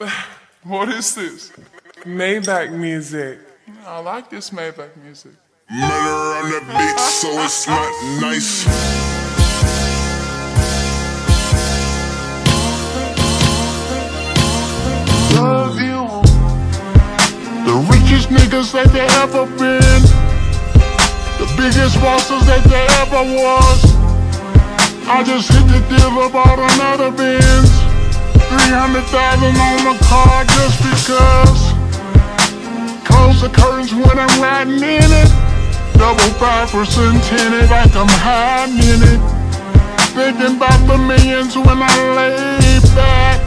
What is this? Maybach music. I like this Maybach music. Murda on the beat, so it's not nice. Love you. The richest niggas that they ever been. The biggest bosses that there ever was. I just hit the deal about another Benz. 300,000 on the car just because. Close the curtains when I'm riding in it. Double five percent tinted like I'm hiding in it. Thinking about the millions when I lay back.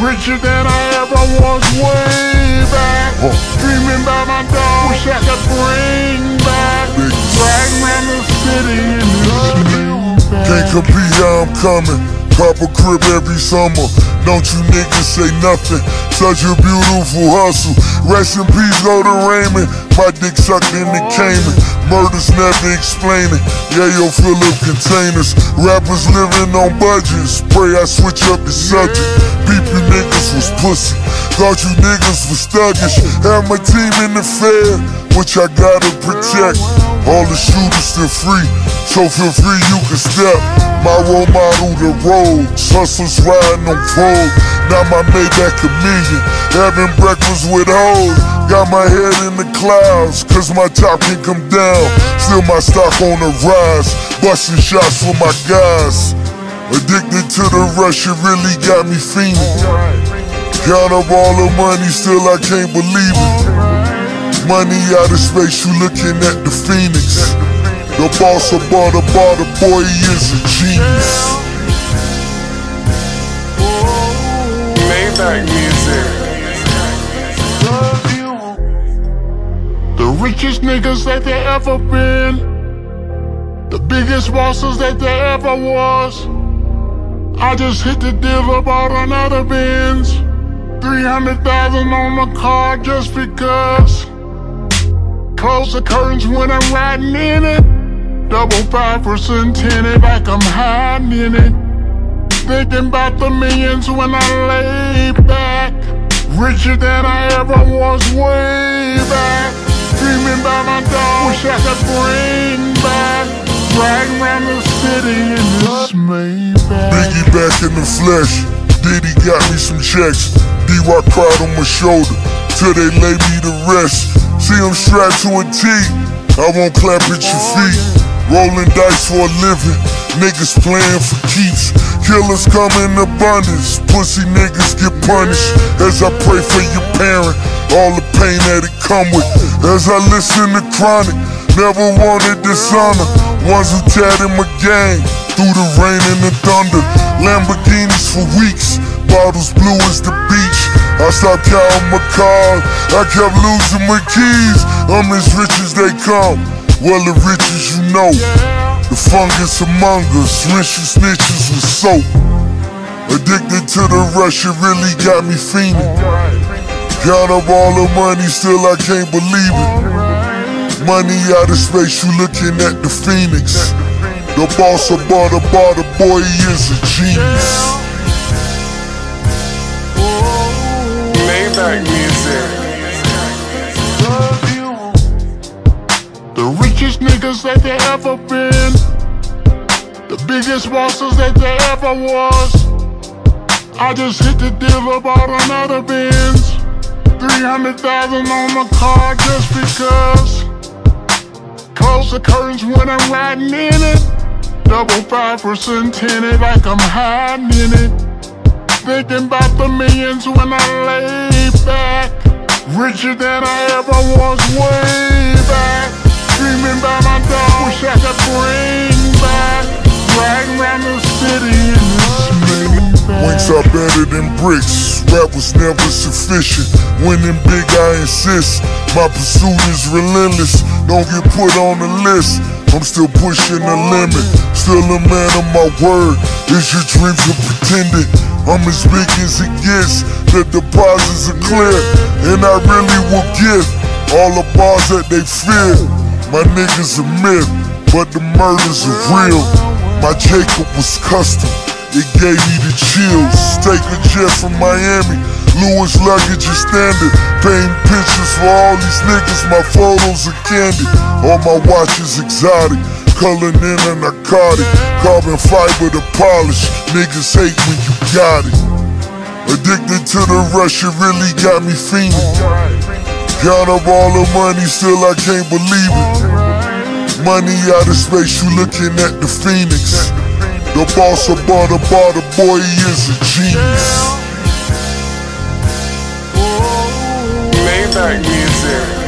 Richer than I ever was way back. Dreaming about my dog, wish I could bring back. Drag around the city in this. Can't compete I'm coming. Pop a crib every summer. Don't you niggas say nothing. Such a beautiful hustle. Rest in peace, to Raymond. My dick sucked in the Cayman. Murders never explaining. Yeah, yo, fill up containers. Rappers living on budgets. Pray I switch up the subject. Beep you niggas was pussy. Thought you niggas was thuggish. Have my team in the fair, which I gotta protect. All the shooters still free, so feel free you can step. My role model, the roads, hustlers riding on Vogue. Now my Maybach a million, having breakfast with hoes. Got my head in the clouds, cause my top can come down. Still my stock on the rise, busting shots for my guys. Addicted to the rush, it really got me fiending. Count up all the money, still I can't believe it. Money out of space, you looking at the phoenix. The boss of bar, the bar, the boy, he is a genius. Maybach music. The richest niggas that there ever been. The biggest bosses that there ever was. I just hit the deal about another Benz. 300,000 on the car just because. Close the curtains when I'm riding in it. Double five percent tinted like I'm hiding in it. Thinking about the millions when I lay back. Richer than I ever was way back. Dreaming about my dog, wish I could bring back. Riding around the city in this Maybach. Biggie back in the flesh. Diddy got me some checks. D-Rock cried on my shoulder till they lay me to rest. See him strapped to a T. I won't clap at your feet. Rolling dice for a living. Niggas playing for keeps. Killers come in abundance. Pussy niggas get punished. As I pray for your parent, all the pain that it come with. As I listen to Chronic, never wanted dishonor. Ones who tatted my gang through the rain and the thunder. Lamborghinis for weeks, bottles blue as the beach. I stopped counting my cars, I kept losing my keys. I'm as rich as they come, well the rich as you know. The fungus among us, rinse you snitches with soap. Addicted to the rush, it really got me fiending. Count up all the money, still I can't believe it. Money out of space, you looking at the phoenix. The boss of bar, the bar, the boy, he is a genius. Music. love you. The richest niggas that there ever been. The biggest bosses that there ever was. I just hit the deal about another Benz. 300,000 on my car just because. Close the curtains when I'm riding in it. Double five percent tinted like I'm hiding in it. Thinking about the millions when I lay back. Richer than I ever was way back. Dreaming about my dog, wish I could bring back. Riding around the city in this Wings are better than bricks. Rap was never sufficient. Winning big, I insist. My pursuit is relentless. Don't get put on the list. I'm still pushing the limit. Still a man of my word. Is your dreams are pretending? I'm as big as it gets. The deposits are clear. And I really will get all the bars that they fear. My niggas a myth, but the murders are real. My Jacob was custom. It gave me the chills. Take a jet from Miami. Louis luggage is standard. Paint pictures for all these niggas, my photos are candy. All my watches exotic. Coloring in a narcotic. Carbon fiber to polish. Niggas hate when you got it. Addicted to the rush, it really got me fiending. Count up all the money, still I can't believe it. Money out of space, you looking at the phoenix. The boss bar, the bar, the boy, he is a genius. Maybach music.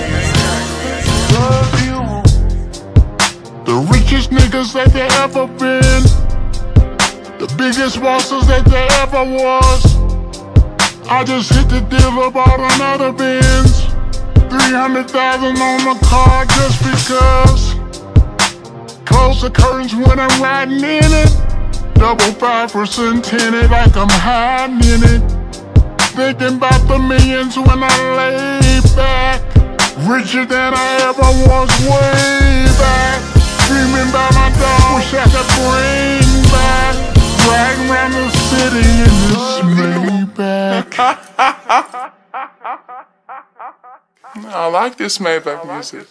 That there ever been. The biggest bosses that there ever was. I just hit the deal about another Benz. 300,000 on the car just because. Close the curtains when I'm riding in it. Double five percent tinted like I'm hiding in it. Thinking about the millions when I lay back. Richer than I ever was way back. Dreaming about my dog, wish I could bring back. Riding around the city in this Maybach. I like this Maybach music.